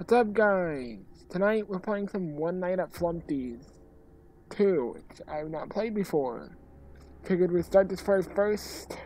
What's up, guys? Tonight we're playing some One Night at Flumpty's 2, which I have not played before. Figured we'd start this our first,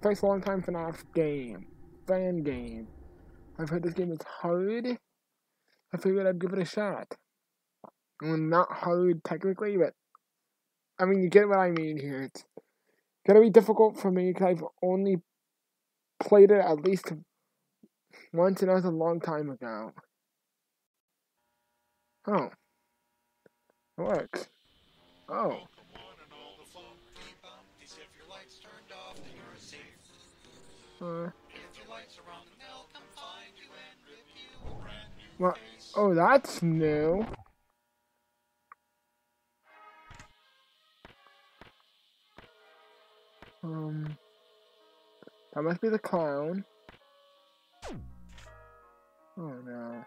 first long time FNAF game, fan game. I've heard this game is hard. I figured I'd give it a shot. Well, not hard technically, but I mean, you get what I mean here. It's gonna be difficult for me because I've only played it at least once, and that was a long time ago. Oh. Works. Oh. Uh. What? Oh, that's new. Um. That must be the clown. Oh no.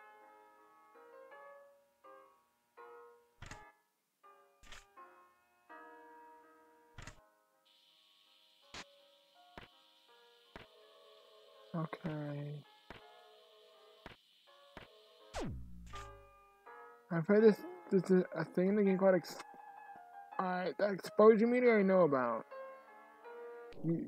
Okay. I've heard this, this is a thing in the game called ex uh, exposure meter I know about. You,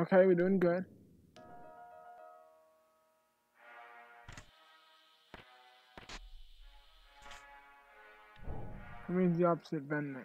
Okay, we're doing good. That means the opposite bending.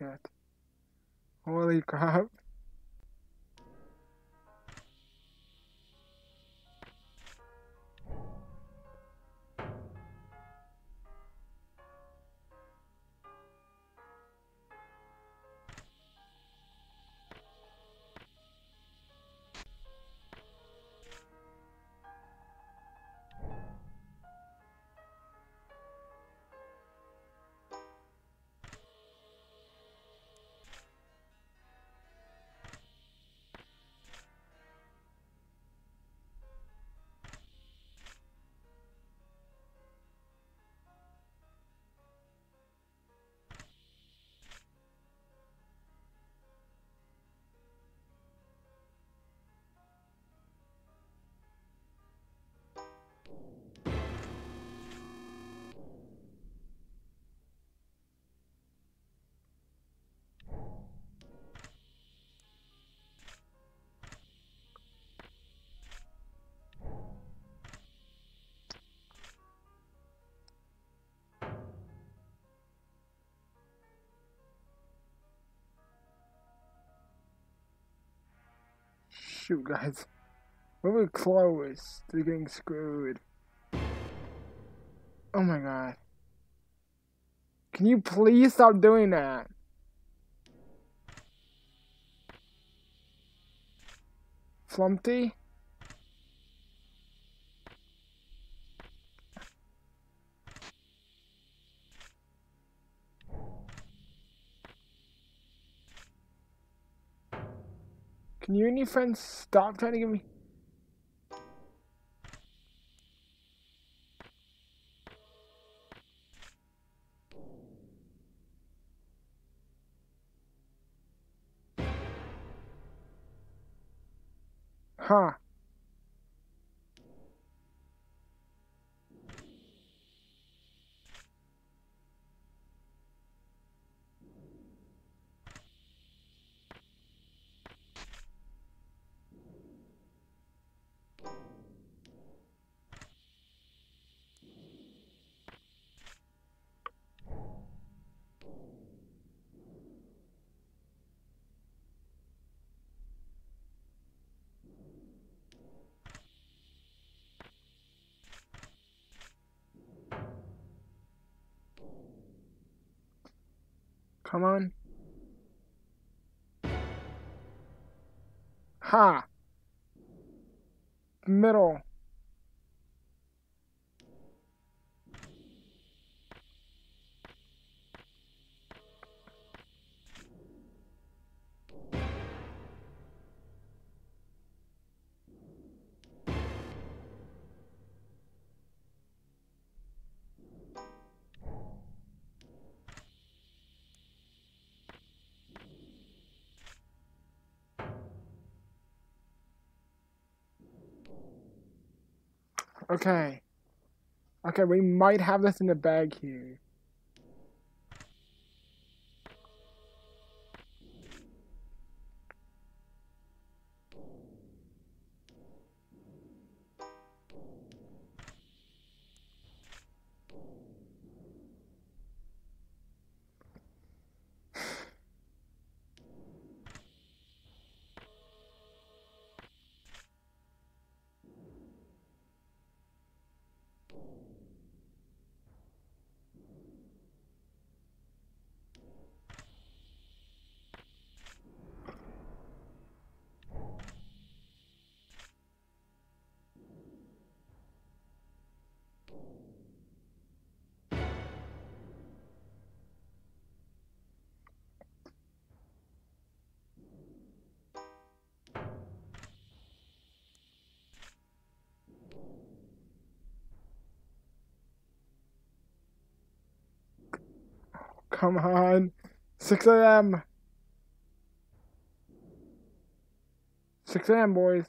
Holy. Holy crap. you guys. We were close to getting screwed. Oh my god. Can you please stop doing that? Flumpty? Can you and your friends stop trying to give me... Huh. Come on. Ha! Middle. Okay. Okay, we might have this in the bag here. Come on. 6 a.m. 6 a.m., boys.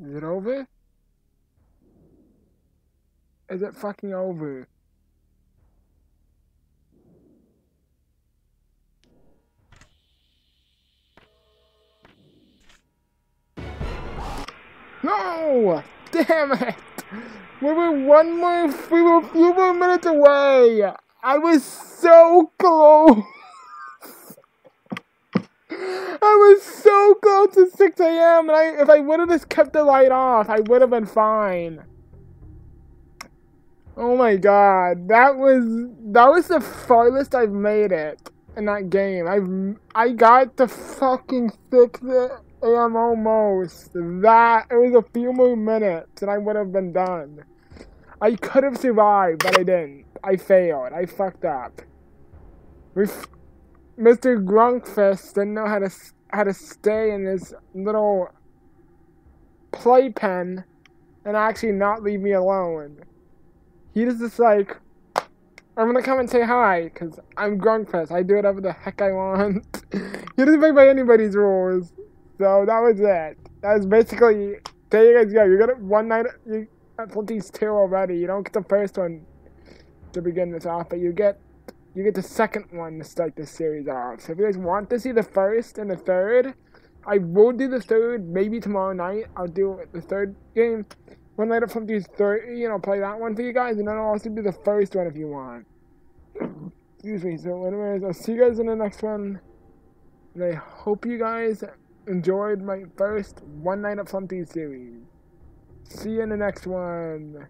Is it over? Is it fucking over? No! Damn it! We were one more, we were a few more minutes away! I was so close! I was so close to 6 a.m. and I, if I would have just kept the light off, I would have been fine. Oh my god, that was that was the farthest I've made it in that game. I've I got to fucking 6 a.m. almost. That it was a few more minutes and I would have been done. I could have survived, but I didn't. I failed. I fucked up. We've Mr. Grunkfuss didn't know how to how to stay in his little playpen and actually not leave me alone. He was just like, I'm gonna come and say hi, because I'm Grunkfuss. I do whatever the heck I want. he doesn't play by anybody's rules. So that was it. that's basically there you guys go. You got one night you at Flumpty's two already. You don't get the first one to begin this off, but you get you get the second one to start this series off. So if you guys want to see the first and the third, I will do the third maybe tomorrow night. I'll do the third game. One night at Flumpty's third, you know, play that one for you guys, and then I'll also do the first one if you want. Excuse me. So, anyways, I'll see you guys in the next one. And I hope you guys enjoyed my first One Night at Flumpty series. See you in the next one.